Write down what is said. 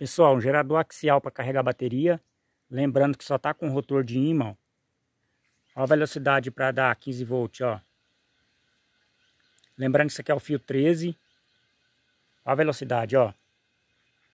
Pessoal, um gerador axial para carregar a bateria. Lembrando que só está com rotor de ímã. Ó a velocidade para dar 15 volts, ó. Lembrando que isso aqui é o fio 13. Ó a velocidade, ó.